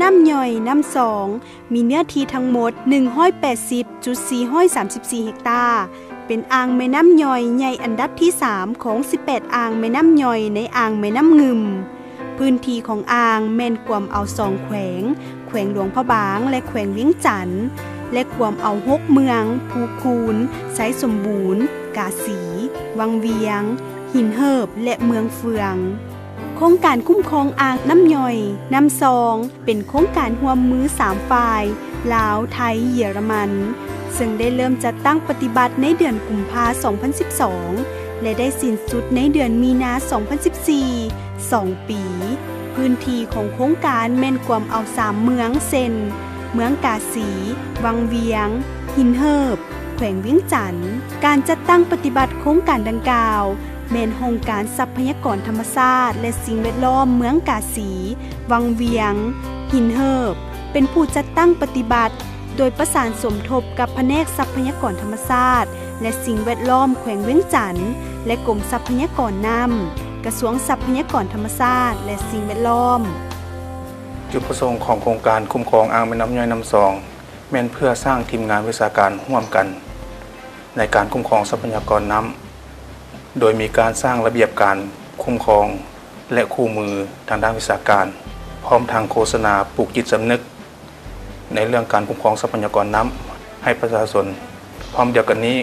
น้ำย่อยน้ำสอง มีเนื้อที่ทั้งหมด 180.434เฮกตาร์ เป็นอ่างแม่น้ำย่อยใหญ่อันดับที่ 3 ของ 18 อ่างแม่น้ำย่อยในอ่างแม่น้ำงึม พื้นที่ของอ่างแม่นกวมเอาสองแขวง แขวงหลวงพระบางและแขวงเวียงจันทน์และกวมเอาหกเมือง ภูคูนไสสมบูรณ์ กาสี วังเวียง หินเหิบและเมืองเฟือง โครงการคุ้มครองอ่างน้ำย่อย น้ำซอง เป็นโครงการห่วมมือสามฝ่ายลาว ไทย เยอรมัน ซึ่งได้เริ่มจัดตั้งปฏิบัติในเดือนกุมภา2012 และได้สิ้นสุดในเดือนมีนา2014 2 ปี พื้นที่ของโครงการแม่นกวมเอาสามเมืองเซนเมืองกาสี วังเวียง หินเหิบ แขวงเวียงจันทน์การจัดตั้งปฏิบัติโครงการดังกล่าว แม่นโครงการทรัพยากรธรรมชาติและสิ่งแวดล้อมเมืองกาสี วังเวียง หินเหิบ เป็นผู้จัดตั้งปฏิบัติ โดยประสานสมทบกับแผนกทรัพยากรธรรมชาติและสิ่งแวดล้อมแขวงเวียงจันทน์และกรมทรัพยากรน้ำกระทรวงทรัพยากรธรรมชาติและสิ่งแวดล้อม จุดประสงค์ของโครงการคุ้มครองอ่างแม่น้ำย่อยน้ำซองแม่นเพื่อสร้างทีมงานวิชาการร่วมกัน ในการคุ้มครองทรัพยากรน้ำ โดยมีการสร้างระเบียบการคุ้มครอง และคู่มือทางด้านวิชาการ พร้อมทางโฆษณาปลูกจิตสำนึก ในเรื่องการคุ้มครองทรัพยากรน้ำให้ประชาชนพร้อมเดียวกันนี้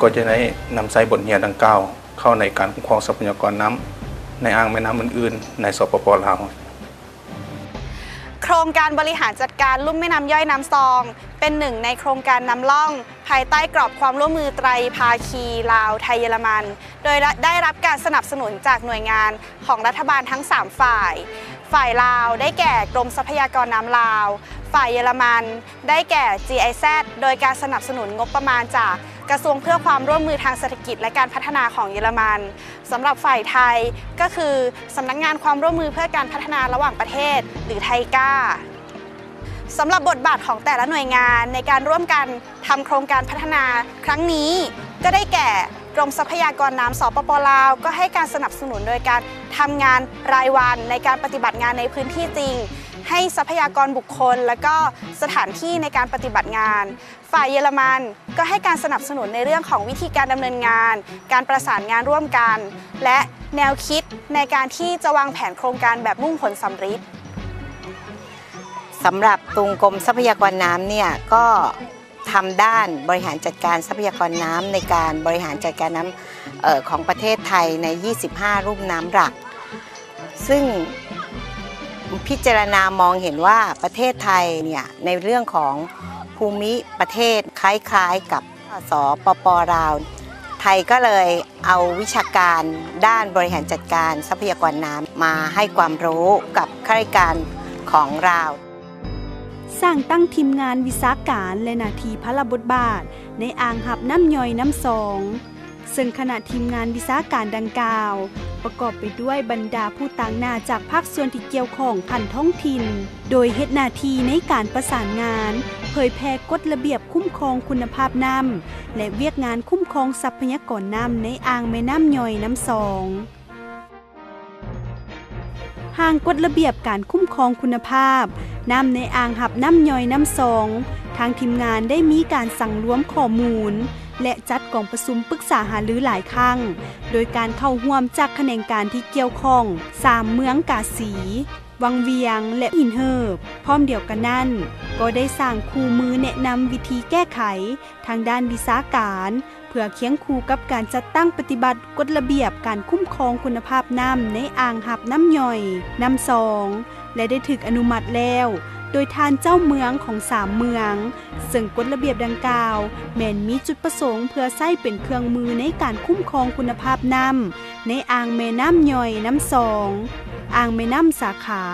ก็จะได้นำไซบทเรียนดังกล่าว เข้าในการคุ้มครองทรัพยากรน้ำในอ่างแม่น้ำอื่นๆ ในสปปลาว ครงการบริหารจัดการลุ่มแม่น้ำย่อยน้ำซอง เป็นหนึ่งในโครงการนำล่อง ภายใต้กรอบความร่วมมือไตรภาคีลาวไทยเยอรมัน โดยได้รับการสนับสนุนจากหน่วยงานของรัฐบาลทั้ง 3 ฝ่าย ฝ่ายลาวได้แก่กรมทรัพยากรน้ำลาว ฝ่ายเยอรมัน ได้แก่ GIZ โดยการสนับสนุนงบประมาณจาก กระทรวงเพื่อความร่วมมือทางเศรษฐกิจและการพัฒนาของเยอรมันสำหรับฝ่ายไทยก็คือสำนักงงานความร่วมมือเพื่อการพัฒนาระหว่างประเทศ หรือไทก้าสำหรับบทบาทของแต่ละหน่วยงานในการร่วมกันทำโครงการพัฒนาครั้งนี้ ก็ได้แก่กรมทรัพยากรน้ำสปปลาว ก็ให้การสนับสนุนโดยการทำงานรายวันในการปฏิบัติงานในพื้นที่จริง ให้ทรัพยากรบุคคล และก็สถานที่ในการปฏิบัติงาน ฝ่ายเยอรมันก็ให้การสนับสนุนในเรื่องของวิธีการดำเนินงาน การประสานงานร่วมกัน และแนวคิดในการที่จะวางแผนโครงการแบบมุ่งผลสำฤทธิ์สำหรับตุงกรมทรัพยากรน้ำเนี่ยก็ทำด้านบริหารจัดการทรัพยากรน้ำในการบริหารจัดการน้ำออของประเทศไทยใน 25 รูปน้ำหลัก ซึ่ง พิจารณามองเห็นว่าประเทศไทยเนี่ยในเรื่องของภูมิประเทศคล้ายๆกับสปปลาว ไทยก็เลยเอาวิชาการด้านบริหารจัดการทรัพยากรน้ำมาให้ความรู้กับข้าราชการของเราสร้างตั้งทีมงานวิสาการและนาทีพระบทบาท ในอ่างหับน้ำย่อยน้ำสอง ซึ่งขณะทีมงานวิสาการดังกล่าว ประกอบไปด้วยบรรดาผู้ต่างนาจากภาคส่วนที่เกี่ยวข้องพันท้องถิ่น โดยเฮ็ดหน้าที่ในการประสานงาน เผยแพร่กฎระเบียบคุ้มครองคุณภาพน้ำและเวียกงานคุ้มครองทรัพยากรน้ำในอ่างแม่น้ำย่อยน้ำสองห่างกฎระเบียบการคุ้มครองคุณภาพ น้ำในอ่างหับน้ำย่อยน้ำสองทางทีมงานได้มีการสั่งรวมข้อมูล และจัดกองประชุมปรึกษาหารือหลายครั้ง โดยการเข้าร่วมจากแขนงการที่เกี่ยวข้องสามเมืองกาสี วังเวียงและหินเหิบ พร้อมเดียวกันนั่นก็ได้สร้างคู่มือแนะนำวิธีแก้ไข ทางด้านวิสาการ เพื่อเคียงคู่กับการจัดตั้งปฏิบัติกฎระเบียบการคุ้มครองคุณภาพน้ำในอ่างหับน้ำย่อย น้ำซอง และได้ถึกอนุมัติแล้ว โดยทานเจ้าเมืองของสามเมือง ซึ่งกฎระเบียบดังกล่าว แม่นมีจุดประสงค์เพื่อใช้เป็นเครื่องมือในการคุ้มครองคุณภาพน้ำในอ่างแม่น้ำย่อยน้ำซองอ่างแม่น้ำสาขา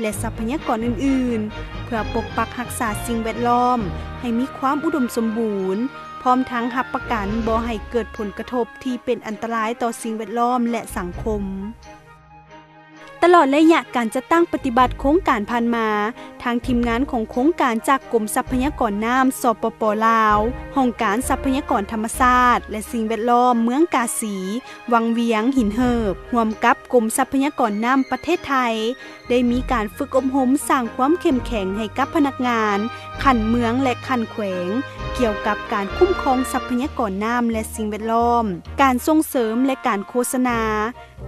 และทรัพยากรอื่นๆ เพื่อปกปักรักษาสิ่งแวดล้อม ให้มีความอุดมสมบูรณ์ พร้อมทั้งหับประกันบ่ให้เกิดผลกระทบที่เป็นอันตรายต่อสิ่งแวดล้อมและสังคม ตลอดระยะการจะตั้งปฏิบัติโครงการผ่านมา ทางทีมงานของโครงการจากกรมทรัพยากรน้ำสปปลาวห้องการทรัพยากรธรรมชาติ และสิ่งแวดล้อมเมืองกาสี วังเวียงหินเหิบรวมกับกรมทรัพยากรน้ำประเทศไทย ได้มีการฝึกอบรมสร้างความเข้มแข็งให้กับพนักงาน ขันเมืองและขันแขวง เกี่ยวกับการคุ้มครองทรัพยากรน้ำและสิ่งแวดล้อม การส่งเสริมและการโฆษณา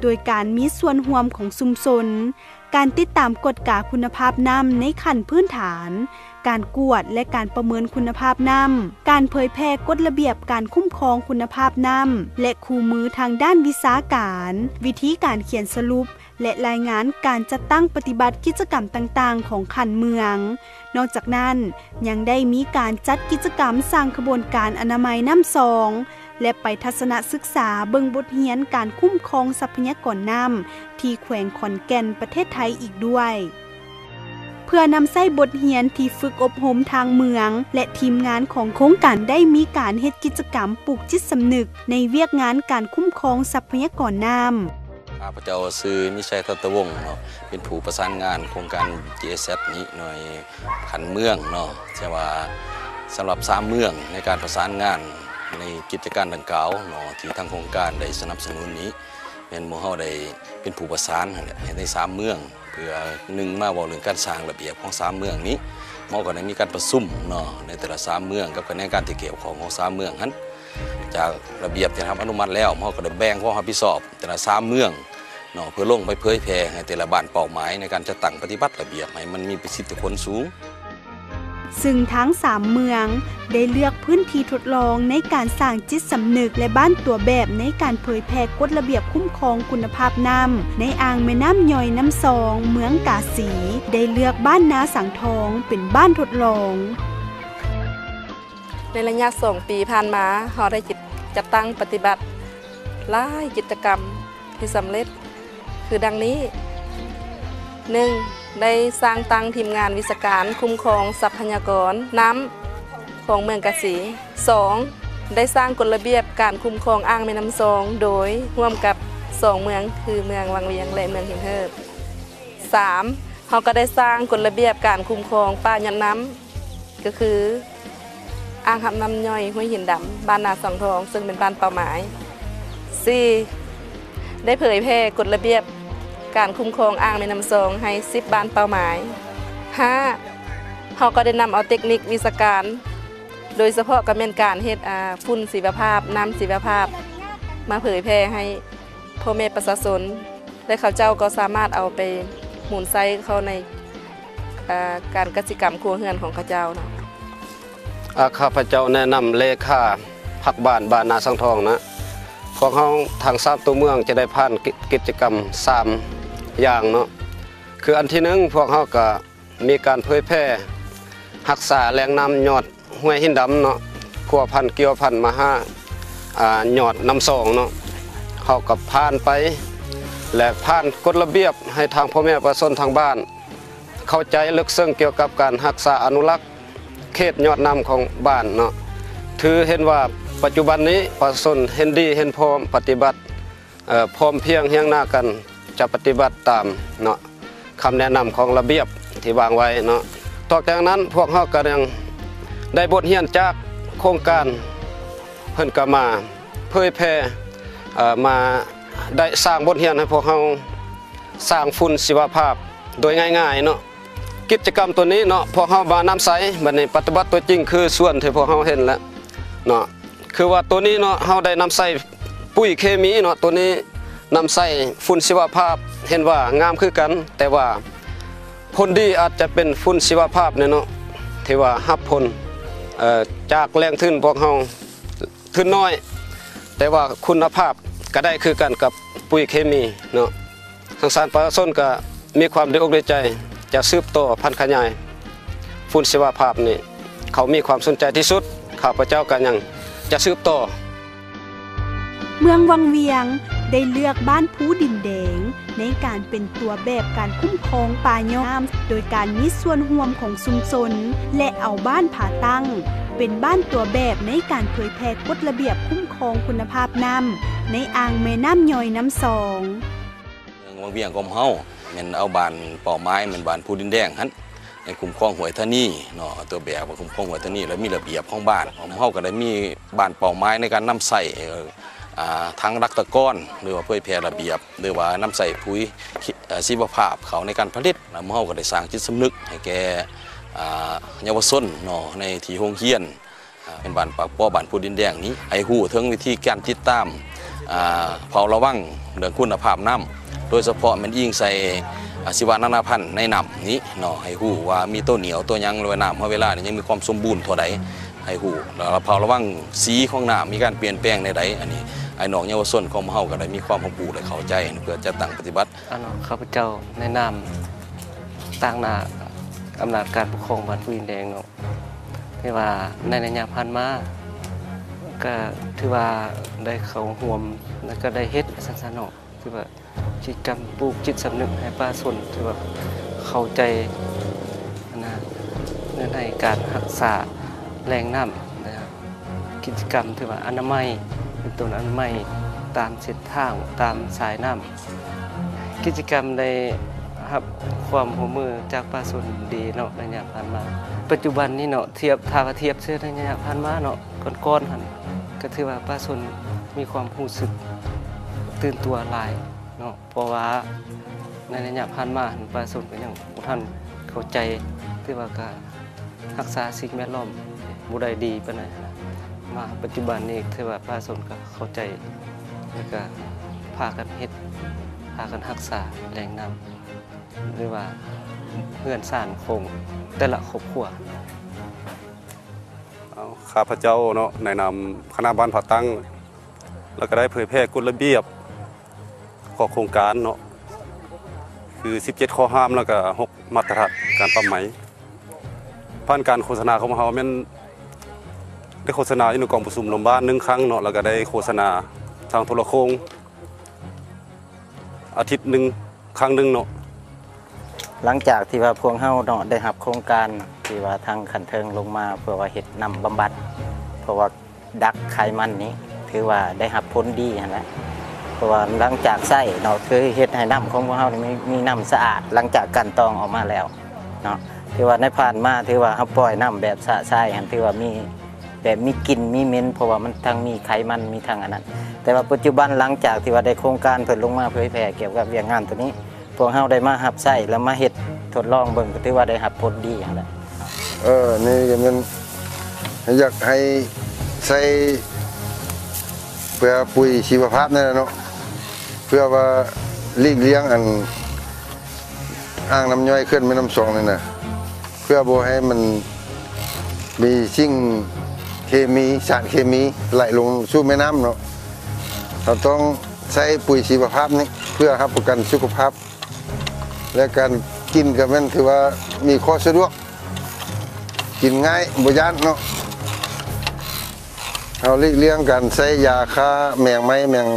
โดยการมีส่วนร่วมของชุมชนการติดตามกฎกาคุณภาพน้ำในขั้นพื้นฐาน การกวดและการประเมินคุณภาพน้ำ การเผยแพร่กฎระเบียบการคุ้มครองคุณภาพน้ำ และคู่มือทางด้านวิชาการ วิธีการเขียนสรุป และรายงานการจัดตั้งปฏิบัติกิจกรรมต่างๆ ของขันเมือง นอกจากนั้นยังได้มีการจัดกิจกรรมสร้างขบวนการอนามัยน้ำซองและไปทัศนศึกษาเบิงบทเรียนการคุ้มครองทรัพยากรน้ำที่แขวงขอนแก่นประเทศไทยอีกด้วย เพื่อนำใส้บทเรียนที่ฝึกอบรมทางเมือง และทีมงานของโครงการได้มีการเฮ็ดกิจกรรมปลูกจิตสำนึก ในเวียกงานการคุ้มครองทรัพยากรน้ำ ข้าพเจ้าซื้อนิชัยทัตวงศ์เนาะเป็นผู้ประสานงานโครงการ GSF นี้หน่วยขันเมืองเนาะใช่ว่าสำหรับสามเมืองในการประสานงานในกิจการดังกล่าวเนาะที่ทางโครงการได้สนับสนุนนี้เป็นหมู่เฮาได้เป็นผู้ประสานในสามเมือง เพื่อหนึ่งมาบอกเรื่องการสร้างระเบียบของสามเมืองนี้เฮาก็ได้มีการประชุมเนาะในแต่ละสามเมืองกับคณะการที่เกี่ยวของของสามเมืองนั้นจากระเบียบที่ทำอนุมัติแล้วเฮาก็ได้แบ่งความรับผิดชอบแต่ละสามเมือง เนาะเพื่อลงไปเผยแพร่ให้แต่ละบ้านเป้าหมายในการจะตั้งปฏิบัติระเบียบให้มันมีประสิทธิผลสูง ซึ่งทั้งสามเมืองได้เลือกพื้นที่ทดลองในการสร้างจิตสำนึกและบ้านตัวแบบในการเผยแพร่กฎระเบียบคุ้มครองคุณภาพน้ำในอ่างแม่น้ำย่อยน้ำซองเมืองกาสี ได้เลือกบ้านนาสังทองเป็นบ้านทดลอง ในระยะสองปีผ่านมาเราได้จิตจัดตั้งปฏิบัติหลายกิจกรรมที่สำเร็จ คือดังนี้ 1. ได้สร้างตั้งทีมงานวิชาการคุ้มครองทรัพยากรน้ำของเมืองกะสี 2. ได้สร้างกฎระเบียบการคุ้มครองอ่างแม่น้ำซอง โดยร่วมกับสองเมืองคือเมืองวังเวียงและเมืองหินเฮิบ 3. เราก็ได้สร้างกฎระเบียบการคุ้มครองป่ายัดน้ำก็คืออ่างหับน้ำย่อยห้วยหินดำบ้านนาสองทอง ซึ่งเป็นบ้านเป้าหมาย 4. ได้เผยแพร่กฎระเบียบ การคุ้มครองอ่างแม่น้ำซองให้10บ้านเป้าหมาย 5. เขาก็ได้นำเอาเทคนิควิชาการ โดยเฉพาะกับเม่นการเฮ็ดอ่าฝุ่นสีวภาพน้ำสีวภาพ มาเผยแพร่ให้พ่อแม่ประชาชนและเขาเจ้าก็สามารถเอาไปหมุนไซเข้าในาการกสิกรรมครัวเรือนของเขาเจ้าเนาะอาข้าพเจ้าแนะนำเลขาพักบ้านบานนาสังทองนะพวกเขาทางทราบตัวเมืองจะได้ผ่านกิกิจกรรมสาม อย่างเนาะคืออันที่หนึ่งพวกเขาก็มีการเผยแพร่รักษาแหล่งน้ำหยอดห้วยหินดำเนาะพัวพันเกี่ยวพันมาห้าอ่าหยอดน้ำสองเนาะเขากับผ่านไป และผ่านกฎระเบียบให้ทางพ่อแม่ประชาชนทางบ้าน เข้าใจลึกซึ้งเกี่ยวกับการรักษาอนุรักษ์เขตยอดน้ำของบ้านเนาะถือเห็นว่าปัจจุบันนี้ประชาชนเห็นดีเห็นพร้อมปฏิบัติพร้อมเพียงเฮียงหน้ากัน จะปฏิบัติตามเนาะคำแนะนำของระเบียบที่วางไว้เนาะต่อจากนั้นพวกเขาก็ยังได้บทเรียนจากโครงการเพิ่นก็มาเผยแพร่มาได้สร้างบทเรียนให้พวกเขาสร้างฝุ่นชีวภาพโดยง่ายๆเนาะกิจกรรมตัวนี้เนาะพวกเขามาน้ำใสบัดนี้ปฏิบัติตัวจริงคือส่วนที่พวกเขาเห็นแล้วเนาะคือว่าตัวนี้เนาะเขาได้น้ำใสปุ๋ยเคมีเนาะตัวนี้ นำใส่ฝุ่นชีวภาพเห็นว่างามคือกัน แต่ว่าผลดีอาจจะเป็นฝุ่นชีวภาพเนี่ยเนาะที่ว่ารับผลจากแรงทึนพวกเขาทึนน้อย แต่ว่าคุณภาพก็ได้คือกันกับปุ๋ยเคมีเนาะทางสารประชาชนก็มีความดีอกดีใจจะสืบต่อพันธุ์ขยายฝุ่นชีวภาพนี่เขามีความสนใจที่สุดข้าพเจ้ากันยังจะสืบต่อ เมืองวังเวียง ได้เลือกบ้านผู้ดินแดง ในการเป็นตัวแบบการคุ้มครองป่าย่อมโดยการมีส่วนร่วมของชุมชนและเอาบ้านผาตั้ง เป็นบ้านตัวแบบในการเผยแพร่กฎระเบียบคุ้มครองคุณภาพน้ำในอ่างแม่น้ำย่อยน้ำสองเมืองวังเวียงของเฮาแม่นเอาบ้านป่าไม้แม่นบ้านผู้ดินแดงหั่นในคุ้มครองหวยทานี่เนาะตัวแบบว่าคุ้มครองหวยทานี่แล้วมีระเบียบของบ้านของเฮาก็ได้มีบ้านเป่าไม้ในการนำใส่ ทั้งรักตะก้อนหรือว่าเพื่อแพร่ระเบียบ หรือว่านำใส่ปุ๋ยชีวภาพเขาในการผลิตแล้วเฮาก็ได้สร้างจิตสำนึก ให้แก่เยาวชนเนาะในที่โรงเรียนเป็นบ้านปากป้อบ้านผู้ดินแดงนี้ไอ้หูถึงวิธีการติดตามเผาระวังเรื่องคุณภาพน้ำโดยเฉพาะมันยิ่งใส่อาชีวนานาพันธุ์ในน้ำนี้เนาะให้หูว่ามีตัวเหนียวตัวยังหรือว่าน้ำเมื่อเวลานี่ยังมีความสมบูรณ์เท่าใดให้หูแล้วเผาระวังสีของน้ำมีการเปลี่ยนแปลงในใดอันนี้ ไอ้น้องเยาวชนของเฮาก็ได้มีความรู้และเข้าใจเพื่อจะตั้งปฏิบัติอันนั้นข้าพเจ้าในนามต่างหน้าอำนาจการปกครองบ้านผู้ดินแดงเนาะที่ว่าในระยะผ่านมาก็ถือว่าได้เข้าร่วมแล้วก็ได้เฮ็ดสันสนเนาะที่ว่าจิตกรรมปลูกจิตสำนึกให้ประชาชนที่ว่าเข้าใจนะเรื่องในการรักษาแหล่งน้ำนะครับกิจกรรมที่ว่าอนามัย เป็นต้นอนามัยตามเส้นทางตามสายน้ำกิจกรรมในครับความหัวมือจากประชาชนดีเนาะในระยะผ่านมา ปัจจุบันนี้เนาะเทียบถ้าเทียบเสื้อในระยะผ่านมาเนาะก่อนๆหันก็ถือว่าประชาชนมีความรู้สึกตื่นตัวหลายเนาะเพราะว่าในระยะผ่านมาหันประชาชนก็ยังบ่ทันเข้าใจที่ว่าการรักษาสิ่งแวดล้อมบ่ได้ดีปานใดนะ มาปัจจุบันนี้ถือว่าประชาชนก็เข้าใจแล้วก็พากันเฮ็ดพากันรักษาแหล่งน้ำหรือว่าเพื่อนสานคงแต่ละครอบครัวข้าพเจ้าเนาะในนามคณะบ้านผาตั้ง แล้วก็ได้เผยแพร่กฎระเบียบขอโครงการเนาะคือ 17 ข้อห้ามแล้วก็ 6 มาตรฐานการปั๊มไหมผ่านการโฆษณาของเราแม่น ได้โฆษณาอยู่ในกองประชุมลมบ้านหนึ่งครั้งเนาะแล้วก็ได้โฆษณาทางโทรโคงอาทิตย์หนึ่งครั้งหนึ่งเนาะหลังจากที่ว่าพวกเฮาเนาะได้รับโครงการที่ว่าทางขันเทิงลงมาเพื่อว่าเฮ็ดนำบำบัด เพราะว่าดักไขมันนี้ถือว่าได้รับผลดีนะเพราะว่าหลังจากใช้เนาะคือเฮ็ดให้น้ำของพวกเฮานี่มีน้ำสะอาด หลังจากกันตองออกมาแล้วเนาะถือว่าในผ่านมาถือว่าเฮาปล่อยน้ำแบบสะใช้หั่ถือว่ามี แบบมีกลิ่นมีเหม็นเพราะว่ามันทั้งมีไขมันมีทั้งอันนั้น แต่ว่าปัจจุบันหลังจากที่ว่าได้โครงการเพิ่นลงมาเผยแพร่เกี่ยวกับเรื่องงานตัวนี้ พวกเฮาได้มาหับใช้แล้วมาเฮ็ดทดลองเบิ่งก็ถือว่าได้รับผลดีหั่นแหละเออนี่ก็มันอยากให้ใส่เพื่อปุ๋ยชีวภาพนั่นแหละเนาะเพื่อว่าหลีกเลี่ยงอันอ่างน้ำย่อยขึ้นไม่น้ำสองนี่นะเพื่อบให้มันมีสิ่ง เคมีสารเคมีไหลลงสู่แม่น้ำเนาะเราต้องใช้ปุ๋ยชีวภาพนี้เพื่อรับประกันสุขภาพ และการกินก็แม่นถือว่ามีข้อสะดวก กินง่ายบ่ยานเนาะเอาเลี่ยงการใช้ยาฆ่าแมงไม้แมง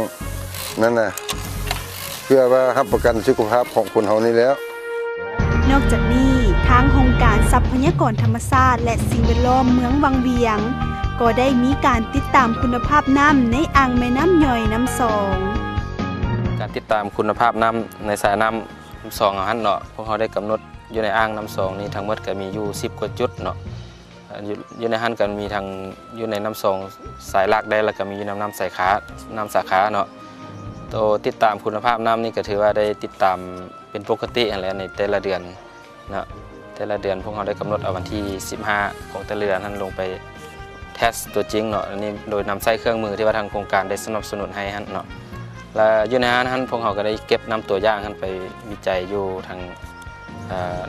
นั่นน่ะเพื่อว่ารับประกันสุขภาพของคนเฮานี่แล้ว นอกจากนี้ทางโครงการทรัพยากรธรรมชาติและสิ่งแวดล้อมเมืองวังเวียง ก็ได้มีการติดตามคุณภาพน้ำในอ่างแม่น้ำย่อยน้ำสอง การติดตามคุณภาพน้ำในสายน้ำน้ำสองหันเนาะพวกเขาได้กำหนดอยู่ในอ่างน้ำสองนี้ทั้งหมดก็มีอยู่10กว่าจุดเนาะอยู่ในหันกันมีทางอยู่ในน้ำสองสายหลักได้แล้วก็มีอยู่น้ำน้ำสายขาน้ำสาขาเนาะตัวติดตามคุณภาพน้ำนี่ก็ถือว่าได้ติดตามเป็นปกตินั่นแหละในแต่ละเดือนเนาะแต่ละเดือนพวกเขาได้กำหนดเอาวันที่ 15 ของแต่ละเดือนนั้นลงไป เทสตัวจริงเนาะอันนี้โดยนำใช้เครื่องมือที่ว่าทางโครงการได้สนับสนุนให้ฮันเนาะและอยู่ในฮั่นพวกเขาก็ได้เก็บนำตัวอย่างท่นไปวิจัยอยู่ทาง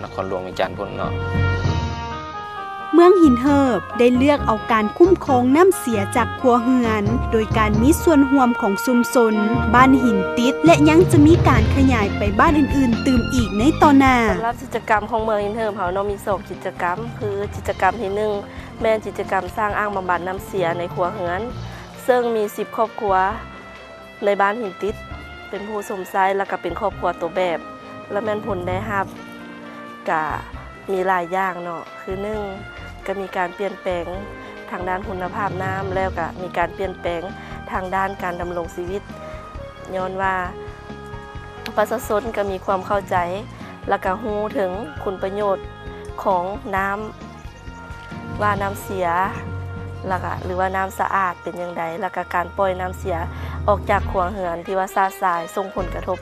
นครหลวงวิจารณ์พุ่นเนาะ เมืองหินเหิบได้เลือกเอาการคุ้มครองน้ำเสียจากครัวเฮือน โดยการมีส่วนร่วมของชุมชนบ้านหินติด และยังจะมีการขยายไปบ้านอื่นๆ ตื่มอีกในตอนหน้าสำหรับกิจกรรมของเมืองอินเทอร์เฮาเนาะมีสองกิจกรรม คือกิจกรรมที่หนึ่งแม่นกิจกรรมสร้างอ่างบำบัดน้ำเสียในครัวเฮือน ซึ่งมี10ครอบครัวในบ้านหินติด เป็นผู้สมไซแล้วก็เป็นครอบครัวตัวแบบ และแม่นผลได้ครับกะมีหลายอย่างเนาะคือหนึ่ง ก็มีการเปลี่ยนแปลงทางด้านคุณภาพน้ำแล้วก็มีการเปลี่ยนแปลงทางด้านการดำรงชีวิตย้อนว่าประชาชนก็มีความเข้าใจ แล้วก็ฮู้ถึงคุณประโยชน์ของน้ำว่าน้ำเสียแล้วก็หรือว่าน้ำสะอาดเป็นอย่างไรแล้วก็การปล่อยน้ำเสียออกจากขัวเหือนที่ว่าซาสายส่งผลกระทบ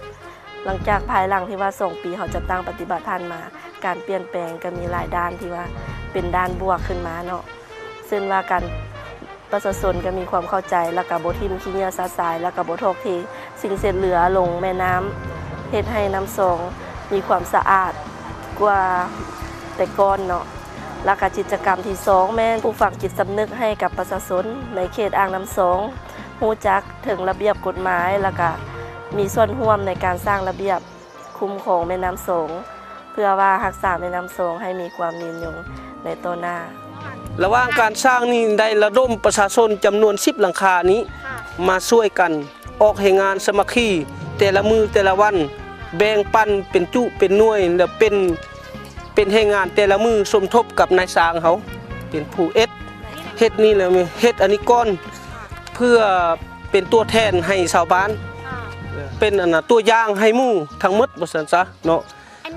หลังจากภายหลังที่ว่าส่งปีเขาจะตั้งปฏิบัติท่านมา การเปลี่ยนแปลงก็มีหลายด้านที่ว่าเป็นด้านบวกขึ้นมาเนาะซึ่งว่าการประชาชนก็มีความเข้าใจแล้วก็บทิมขี้เหงื่อซาสายแล้วก็บทกทีสิ่งเศษเหลือลงแม่น้ำเฮ็ดให้น้ำสองมีความสะอาดกว่าแต่ก่อนเนาะแล้วก็กิจกรรมที่สองแม่นผู้ฝังจิตสำนึกให้กับประชาชนในเขตอ่างน้ำสองรู้จักถึงระเบียบกฎหมายแล้วก็มีส่วนร่วมในการสร้างระเบียบคุ้มครองแม่น้ำสง เพื่อว่ารักษาแม่น้ำสงให้มีความยืนยงในต่อหน้า ระหว่างการสร้างนี่ได้ระดมประชาชนจำนวน10หลังคานี้ มาช่วยกัน ออกให้งานสามัคคีแต่ละมือแต่ละวัน แบ่งปันเป็นจุเป็นหน่วยแล้วเป็นเป็นให้งานแต่ละมือสมทบกับนายสร้างเขาเป็นผู้เอ็ดเฮ็ดนี่แหละเฮ็ดอันนี้ก้อนเพื่อเป็นตัวแทนให้ชาวบ้าน เป็นอันน่ะตัวอย่างให้หมู่ทั้งหมดบ่ซั่นซะเนาะ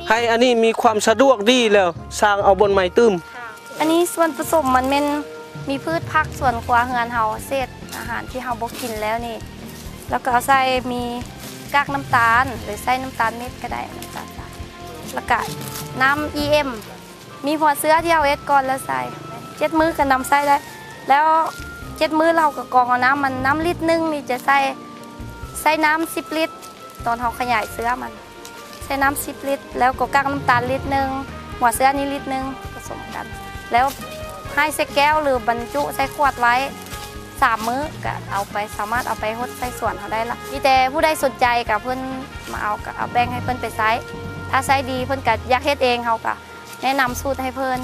ให้อันนี้มีความสะดวกดีแล้วสร้างเอาบนไม้ตื้มอันนี้ส่วนผสมมันเป็นมีพืชผักส่วนครัวเฮือนเฮาเศษอาหารที่เฮาบ่กินแล้วนี่ แล้วก็เอาใส่มีกากน้ำตาล หรือใส่น้ำตาลเม็ดก็ได้น้ำตาลทรายแล้วก็น้ำ EM มีหัวเสื้อที่เอาเอ็ดก่อนแล้วใส่เจ็ดมือก็นำใส่ได้ แล้วเจ็ดมือเราก็กรองเอาน้ำมันน้ำลิตรหนึงนี่จะใส่ใส่น้ำ10ลิตร ตอนเฮาขยายเสื้อมัน ใส่น้ำ10ลิตร แล้วก็กากน้ำตาลลิตรหนึ่งหัวเสื้อนี่ลิตรหนึ่งผสมกัน แล้วให้ใส่แก้วหรือบรรจุใส่ขวดไว้สามมื้อก็เอาไปสามารถเอาไปหดใส่สวนเขาได้ละมีแต่ผู้ใดสนใจกับเพื่อนมาเอาก็เอาแบ่งให้เพื่อนไปใช้ถ้าใช้ดีเพื่อนก็อยากเฮ็ดเองเขาก็แนะนำสูตรให้เพื่อน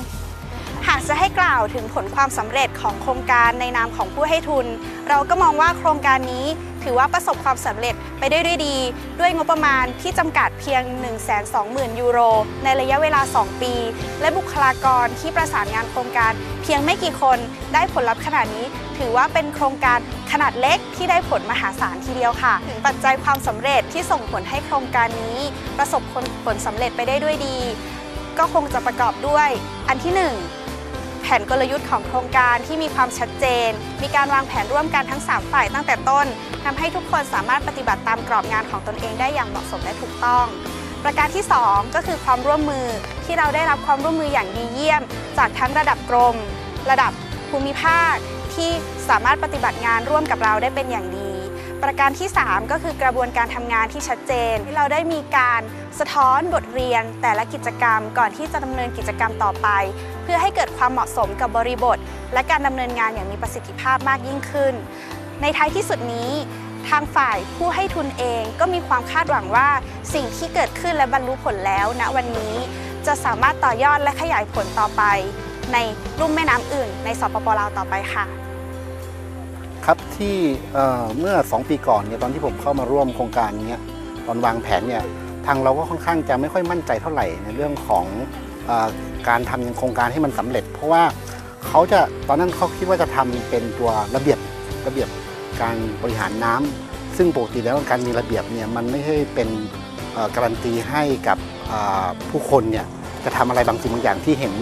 หากจะให้กล่าวถึงผลความสำเร็จของโครงการในนามของผู้ให้ทุน เราก็มองว่าโครงการนี้ ถือว่าประสบความสำเร็จไปได้ด้วยดี ด้วยงบประมาณที่จำกัดเพียง 120,000 ยูโร ในระยะเวลา 2 ปี และบุคลากรที่ประสานงานโครงการ เพียงไม่กี่คนได้ผลลัพธ์ขนาดนี้ ถือว่าเป็นโครงการขนาดเล็กที่ได้ผลมหาศาลทีเดียวค่ะถึงปัจจัยความสำเร็จที่ส่งผลให้โครงการนี้ ประสบผลผลสำเร็จไปได้ด้วยดี ก็คงจะประกอบด้วย อันที่หนึ่ง แผนกลยุทธ์ของโครงการที่มีความชัดเจน มีการวางแผนร่วมกันทั้ง 3 ฝ่ายตั้งแต่ต้นทำให้ทุกคนสามารถปฏิบัติตามกรอบงานของตนเองได้อย่างเหมาะสมและถูกต้อง ประการที่ 2 ก็คือความร่วมมือที่เราได้รับความร่วมมืออย่างดีเยี่ยม จากทั้งระดับกรม ระดับภูมิภาค ที่สามารถปฏิบัติงานร่วมกับเราได้เป็นอย่างดี ประการที่ 3 ก็คือกระบวนการทำงานที่ชัดเจนที่เราได้มีการสะท้อนบทเรียนแต่ละกิจกรรม ก่อนที่จะดำเนินกิจกรรมต่อไป เพื่อให้เกิดความเหมาะสมกับบริบท และการดำเนินงานอย่างมีประสิทธิภาพมากยิ่งขึ้น ในท้ายที่สุดนี้ทางฝ่ายผู้ให้ทุนเองก็มีความคาดหวังว่าสิ่งที่เกิดขึ้นและบรรลุผลแล้วณวันนี้จะสามารถต่อยอดและขยายผลต่อไป ในลุ่มแม่น้ำอื่น ในสปปลาวต่อไปค่ะ ครับที่เมื่อ 2 ปีก่อนเนี่ยตอนที่ผมเข้ามาร่วมโครงการนี้ตอนวางแผนเนี่ยทางเราก็ค่อนข้างจะไม่ค่อยมั่นใจเท่าไหร่ในเรื่องของอการทำโครงการให้มันสำเร็จ เพราะว่าเขาจะตอนนั้นเขาคิดว่าจะทำเป็นตัวระเบียบระเบียบการบริหารน้ำซึ่งปกติแล้วการมีระเบียบเนี่ยมันไม่ใช่เป็นการันตีให้กับผู้คนเนี่ยจะทำอะไรบางสิ่งบางอย่างที่เห็น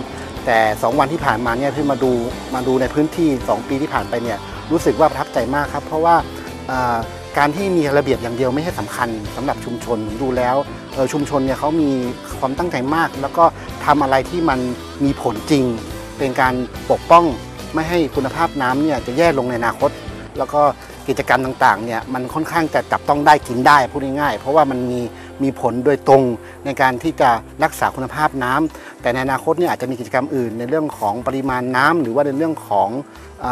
แต่ 2 วันที่ผ่านมาเนี่ยที่มาดูมาดูในพื้นที่ 2 ปีที่ผ่านไปเนี่ย รู้สึกว่าประทับใจมากครับ เพราะว่าการที่มีระเบียบอย่างเดียวไม่ใช่สำคัญสำหรับชุมชนดูแล้วชุมชนเนี่ยเขามีความตั้งใจมาก แล้วก็ทำอะไรที่มันมีผลจริง เป็นการปกป้องไม่ให้คุณภาพน้ำเนี่ยจะแย่ลงในอนาคต แล้วก็กิจกรรมต่างๆเนี่ยมันค่อนข้างจะจับต้องได้กินได้พูดง่ายๆเพราะว่ามันมีมีผลโดยตรงในการที่จะรักษาคุณภาพน้ำแต่ในอนาคตเนี่ยอาจจะมีกิจกรรมอื่น ในเรื่องของปริมาณน้ำหรือว่าในเรื่องของอ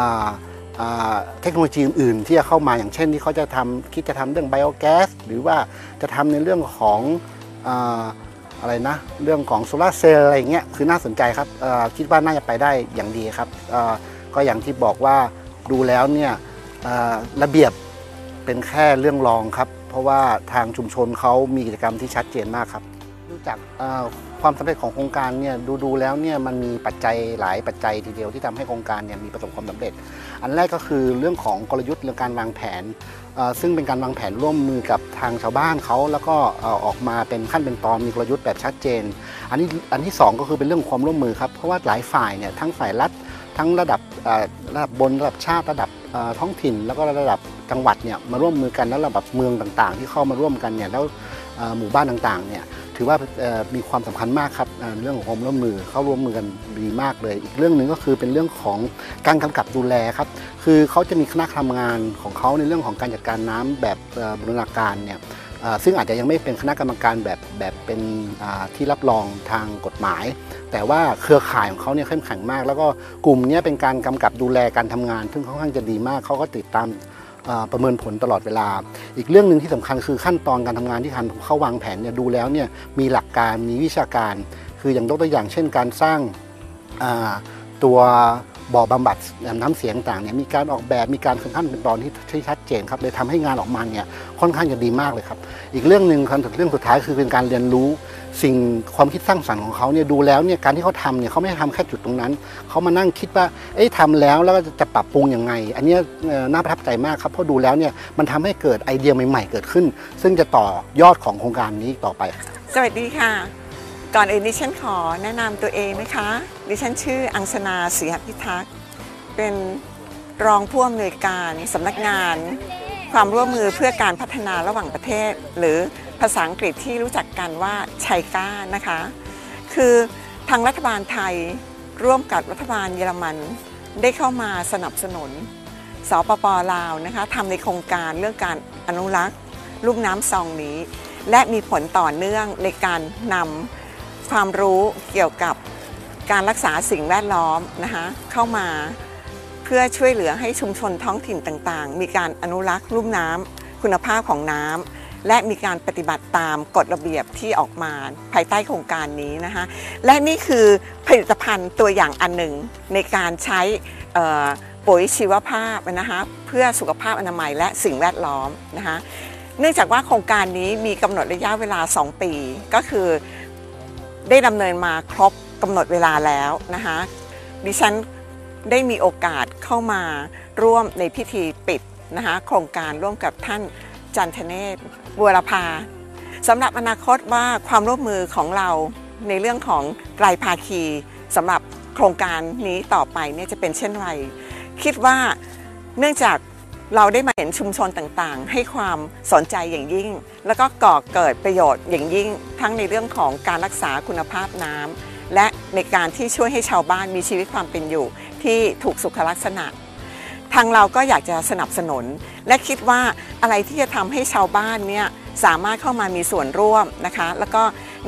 เทคโนโลยีอื่นที่จะเข้ามาอย่างเช่นที่เขาจะทำคิดจะทำเรื่องไบโอแก๊สหรือว่าจะทำในเรื่องของออะไรนะ เรื่องของโซลาร์เซลล์อะไรเงี้ยคือน่าสนใจครับคิดว่าน่าจะไปได้อย่างดีครับก็อย่างที่บอกว่าดูแล้วเนี่ยระเบียบเป็นแค่เรื่องรองครับ เพราะว่าทางชุมชนเขามีกิจกรรมที่ชัดเจนมากครับ รู้จัก ความสำเร็จของโครงการเนี่ยดูดูแล้วเนี่ยมันมีปัจจัยหลายปัจจัยทีเดียวที่ทำให้โครงการเนี่ยมีประสบความสำเร็จ อันแรกก็คือเรื่องของกลยุทธ์เรื่องการวางแผน ซึ่งเป็นการวางแผนร่วมมือกับทางชาวบ้านเขาแล้วก็ออกมาเป็นขั้นเป็นตอนมีกลยุทธ์แบบชัดเจน อันนี้อันที่สองก็คือเป็นเรื่องความร่วมมือครับเพราะว่าหลายฝ่ายเนี่ยทั้งฝ่ายรัฐทั้งระดับระดับบนระดับชาติระดับท้องถิ่น แล้วก็ระดับจังหวัดเนี่ยมาร่วมมือกันแล้วระดับเมืองต่างๆ ที่เข้ามาร่วมกันเนี่ยแล้วหมู่บ้านต่างๆเนี่ย ถือว่ามีความสำคัญมากครับเรื่องของความร่วมมือเข้าร่วมมือกันดีมากเลย อีกเรื่องหนึ่งก็คือเป็นเรื่องของการกำกับดูแลครับคือเขาจะมีคณะทำงานของเขาในเรื่องของการจัดการน้ำแบบบูรณาการเนี่ยซึ่งอาจจะยังไม่เป็นคณะกรรมการแบบแบบเป็นที่รับรองทางกฎหมาย แต่ว่าเครือข่ายของเขาเนี่ยเข้มแข็งมาก แล้วก็กลุ่มนี้เป็นการกำกับดูแลการทำงาน ซึ่งค่อนข้างจะดีมากเขาก็ติดตาม ประเมินผลตลอดเวลา อีกเรื่องหนึ่งที่สำคัญคือขั้นตอนการทำงานที่ทันเข้าวางแผนเนี่ยดูแล้วเนี่ยมีหลักการมีวิชาการ คืออย่างยกตัวอย่างเช่น การสร้างตัว บ่อบำบัดน้ำเสียงต่างเนี่ยมีการออกแบบมีการขั้นเป็นตอนที่ชัดเจนครับเลยทำให้งานออกมาเนี่ยค่อนข้างจะดีมากเลยครับ อีกเรื่องหนึ่งครับเรื่องสุดท้ายคือเป็นการเรียนรู้ สิ่งความคิดสร้างสรรค์ของเขาเนี่ยดูแล้วเนี่ยการที่เขาทำเนี่ยเขาไม่ได้ทำแค่จุดตรงนั้น เขามานั่งคิดว่าเอ๊ะทำแล้วแล้วจะปรับปรุงยังไง อันนี้น่าประทับใจมากครับเพราะดูแล้วเนี่ยมันทำให้เกิดไอเดียใหม่ ๆ เกิดขึ้น ซึ่งจะต่อยอดของโครงการนี้ต่อไป สวัสดีค่ะ ก่อนอื่นดิฉันขอแนะนำตัวเองนะคะ ดิฉันชื่ออังสนาศรีหพิทักษ์ เป็นรองผู้อำนวยการสำนักงาน ความร่วมมือเพื่อการพัฒนาระหว่างประเทศ หรือภาษาอังกฤษที่รู้จักกันว่าชัยก้านะคะ คือทางรัฐบาลไทยร่วมกับรัฐบาลเยอรมันได้เข้ามาสนับสนุนสปปลาวนะคะทำในโครงการเรื่องการอนุรักษ์ลูกน้ำซองนี้ และมีผลต่อเนื่องในการนำความรู้เกี่ยวกับ การรักษาสิ่งแวดล้อมนะคะเข้ามาเพื่อช่วยเหลือให้ชุมชนท้องถิ่นต่างๆ มีการอนุรักษ์ลุ่มน้ำคุณภาพของน้ำและมีการปฏิบัติตามกฎระเบียบที่ออกมาภายใต้โครงการนี้นะคะและนี่คือผลิตภัณฑ์ตัวอย่างอันหนึ่งในการใช้เอ่อปุ๋ยชีวภาพนะคะเพื่อสุขภาพอนามัยและสิ่งแวดล้อมนะคะเนื่องจากว่าโครงการนี้มีกำหนดระยะเวลา 2 ปี ก็คือได้ดำเนินมาครบ กำหนดเวลาแล้วนะคะดิฉันได้มีโอกาสเข้ามาร่วมในพิธีปิดนะคะโครงการร่วมกับท่านจันทเนศบัวรพาสำหรับอนาคตว่าความร่วมมือของเราในเรื่องของไตรภาคีสำหรับโครงการนี้ต่อไปเนี่ยจะเป็นเช่นไร คิดว่าเนื่องจากเราได้มาเห็นชุมชนต่างๆ ให้ความสนใจอย่างยิ่ง แล้วก็ก่อเกิดประโยชน์อย่างยิ่ง ทั้งในเรื่องของการรักษาคุณภาพน้ำ และในการที่ช่วยให้ชาวบ้านมีชีวิตความเป็นอยู่ ที่ถูกสุขลักษณะ ทางเราก็อยากจะสนับสนุน และคิดว่าอะไรที่จะทำให้ชาวบ้านเนี่ยสามารถเข้ามามีส่วนร่วมนะคะ แล้วก็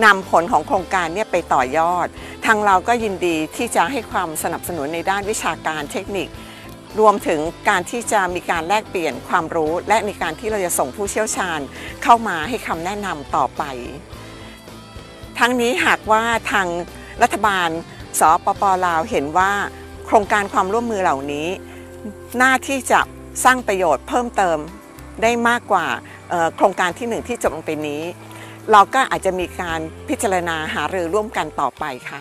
นำผลของโครงการเนี่ยไปต่อยอด ทางเราก็ยินดีที่จะให้ความสนับสนุนในด้านวิชาการเทคนิค รวมถึงการที่จะมีการแลกเปลี่ยนความรู้ และในการที่เราจะส่งผู้เชี่ยวชาญเข้ามาให้คำแนะนำต่อไป ทั้งนี้หากว่าทาง รัฐบาลสปปลาวเห็นว่า โครงการความร่วมมือเหล่านี้ น่าที่จะสร้างประโยชน์เพิ่มเติมได้มากกว่าโครงการที่หนึ่งที่จบลงไปนี้ เราก็อาจจะมีการพิจารณาหารือร่วมกันต่อไปค่ะ